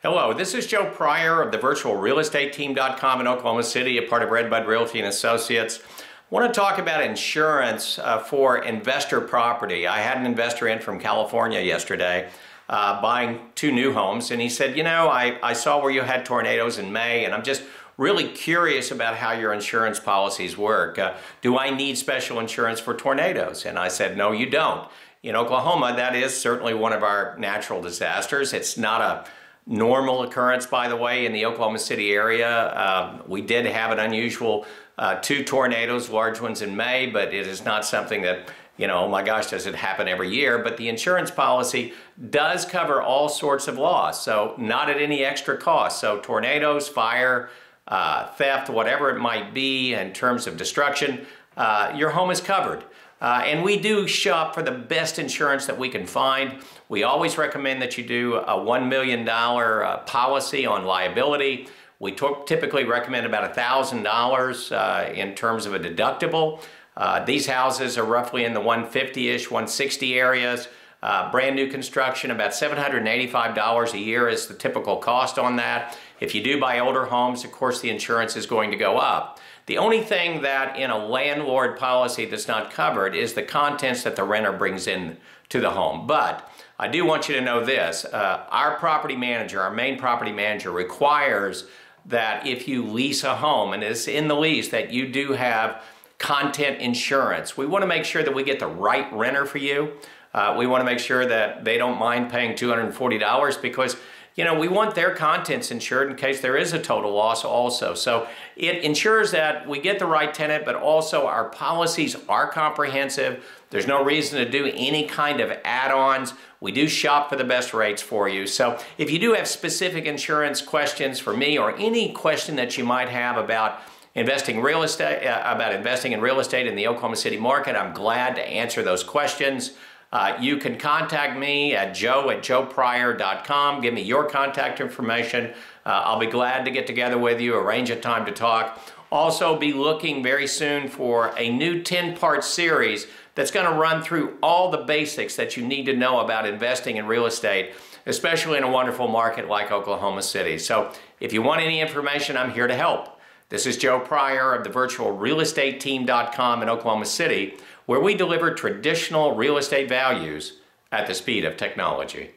Hello, this is Joe Pryor of the virtualrealestateteam.com in Oklahoma City, a part of Redbud Realty and Associates. I want to talk about insurance uh, for investor property. I had an investor in from California yesterday uh, buying two new homes, and he said, You know, I, I saw where you had tornadoes in May, and I'm just really curious about how your insurance policies work. Uh, do I need special insurance for tornadoes? And I said, No, you don't. In Oklahoma, that is certainly one of our natural disasters. It's not a normal occurrence, by the way, in the Oklahoma City area. Um, we did have an unusual uh, two tornadoes, large ones in May, but it is not something that, you know, oh my gosh, does it happen every year? But the insurance policy does cover all sorts of loss, so not at any extra cost. So tornadoes, fire, uh, theft, whatever it might be in terms of destruction, uh, your home is covered. Uh, and we do shop for the best insurance that we can find. We always recommend that you do a $1 million uh, policy on liability. We typically recommend about $1,000 uh, in terms of a deductible. Uh, these houses are roughly in the 150-ish, 160 areas. Uh, brand new construction, about $785 a year is the typical cost on that. If you do buy older homes, of course, the insurance is going to go up. The only thing that in a landlord policy that's not covered is the contents that the renter brings in to the home. But I do want you to know this, uh, our property manager, our main property manager requires that if you lease a home, and it's in the lease, that you do have content insurance. We want to make sure that we get the right renter for you. Uh, we want to make sure that they don't mind paying $240 because you know, we want their contents insured in case there is a total loss also. So it ensures that we get the right tenant, but also our policies are comprehensive. There's no reason to do any kind of add-ons. We do shop for the best rates for you. So if you do have specific insurance questions for me or any question that you might have about investing real estate, uh, about investing in real estate in the Oklahoma City market, I'm glad to answer those questions. Uh, you can contact me at joe at joepryor.com. Give me your contact information. Uh, I'll be glad to get together with you, arrange a time to talk. Also, be looking very soon for a new 10 part series that's going to run through all the basics that you need to know about investing in real estate, especially in a wonderful market like Oklahoma City. So, if you want any information, I'm here to help. This is Joe Pryor of the virtualrealestateteam.com in Oklahoma City where we deliver traditional real estate values at the speed of technology.